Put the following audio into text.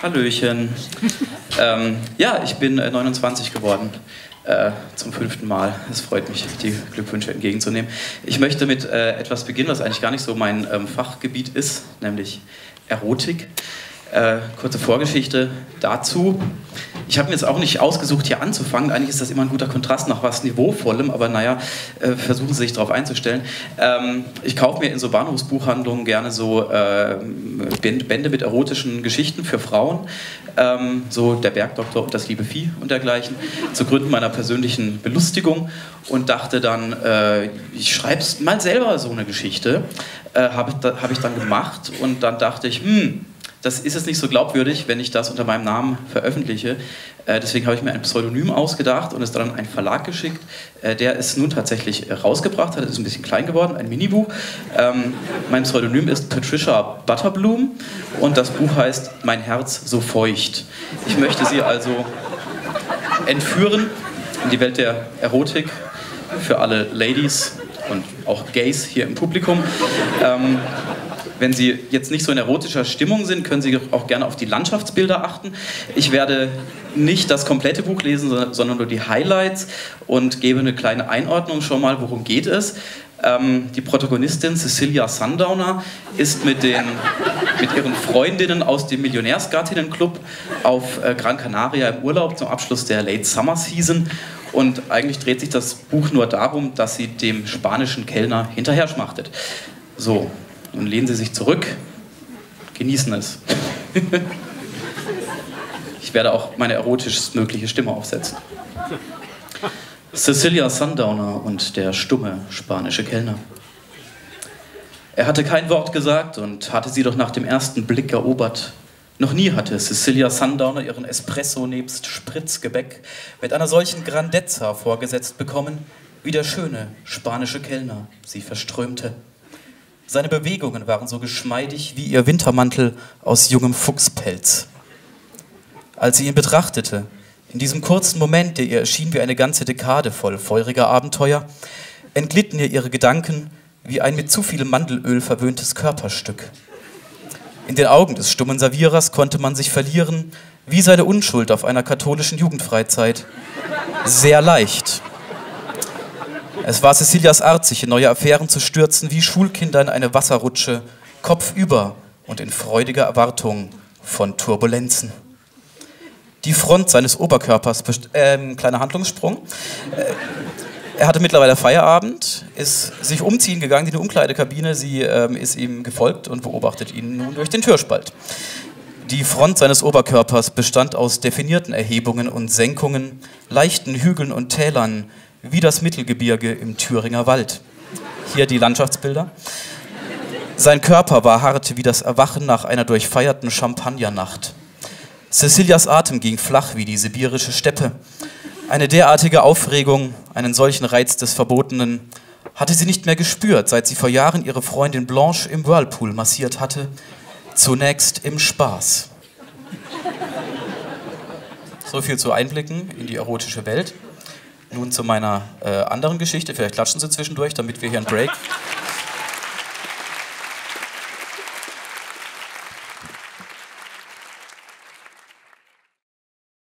Hallöchen. ähm, ja, ich bin äh, 29 geworden. Äh, zum fünften Mal. Es freut mich, die Glückwünsche entgegenzunehmen. Ich möchte mit äh, etwas beginnen, was eigentlich gar nicht so mein ähm, Fachgebiet ist, nämlich Erotik. Äh, kurze Vorgeschichte dazu. Ich habe mir jetzt auch nicht ausgesucht, hier anzufangen. Eigentlich ist das immer ein guter Kontrast nach was Niveauvollem, aber naja, äh, versuchen Sie sich darauf einzustellen. Ähm, ich kaufe mir in so Bahnhofsbuchhandlungen gerne so äh, Bände mit erotischen Geschichten für Frauen, ähm, so Der Bergdoktor und das liebe Vieh und dergleichen, zu Gründen meiner persönlichen Belustigung und dachte dann, äh, ich schreibe mal selber so eine Geschichte. Äh, habe hab ich dann gemacht und dann dachte ich, hm, das ist es nicht so glaubwürdig, wenn ich das unter meinem Namen veröffentliche. Äh, deswegen habe ich mir ein Pseudonym ausgedacht und es dann an einen Verlag geschickt, äh, der es nun tatsächlich rausgebracht hat. Es ist ein bisschen klein geworden, ein Minibuch. Ähm, mein Pseudonym ist Patricia Butterbloom und das Buch heißt Mein Herz so feucht. Ich möchte Sie also entführen in die Welt der Erotik für alle Ladies und auch Gays hier im Publikum. Ähm, wenn Sie jetzt nicht so in erotischer Stimmung sind, können Sie auch gerne auf die Landschaftsbilder achten. Ich werde nicht das komplette Buch lesen, sondern nur die Highlights und gebe eine kleine Einordnung schon mal, worum geht es. Ähm, die Protagonistin Cecilia Sundowner ist mit, den, mit ihren Freundinnen aus dem Millionärsgattinnenclub auf äh, Gran Canaria im Urlaub zum Abschluss der Late Summer Season. Und eigentlich dreht sich das Buch nur darum, dass sie dem spanischen Kellner hinterher schmachtet. So, nun lehnen Sie sich zurück, genießen es. ich werde auch meine erotisch mögliche Stimme aufsetzen. Cecilia Sundowner und der stumme spanische Kellner. Er hatte kein Wort gesagt und hatte sie doch nach dem ersten Blick erobert. Noch nie hatte Cecilia Sundowner ihren Espresso nebst Spritzgebäck mit einer solchen Grandezza vorgesetzt bekommen, wie der schöne spanische Kellner sie verströmte. Seine Bewegungen waren so geschmeidig wie ihr Wintermantel aus jungem Fuchspelz. Als sie ihn betrachtete, in diesem kurzen Moment, der ihr erschien wie eine ganze Dekade voll feuriger Abenteuer, entglitten ihr ihre Gedanken wie ein mit zu viel Mandelöl verwöhntes Körperstück. In den Augen des stummen Servierers konnte man sich verlieren, wie seine Unschuld auf einer katholischen Jugendfreizeit. Sehr leicht. Es war Cecilias Art, sich in neue Affären zu stürzen, wie Schulkinder in eine Wasserrutsche, kopfüber und in freudiger Erwartung von Turbulenzen. Die Front seines Oberkörpers, äh, kleiner Handlungssprung. Äh, er hatte mittlerweile Feierabend, ist sich umziehen gegangen in die Umkleidekabine. Sie äh, ist ihm gefolgt und beobachtet ihn nun durch den Türspalt. Die Front seines Oberkörpers bestand aus definierten Erhebungen und Senkungen, leichten Hügeln und Tälern, wie das Mittelgebirge im Thüringer Wald. Hier die Landschaftsbilder. Sein Körper war hart wie das Erwachen nach einer durchfeierten Champagnernacht. Cecilias Atem ging flach wie die sibirische Steppe. Eine derartige Aufregung, einen solchen Reiz des Verbotenen, hatte sie nicht mehr gespürt, seit sie vor Jahren ihre Freundin Blanche im Whirlpool massiert hatte. Zunächst im Spaß. So viel zu Einblicken in die erotische Welt. Nun zu meiner äh, anderen Geschichte. Vielleicht klatschen Sie zwischendurch, damit wir hier einen Break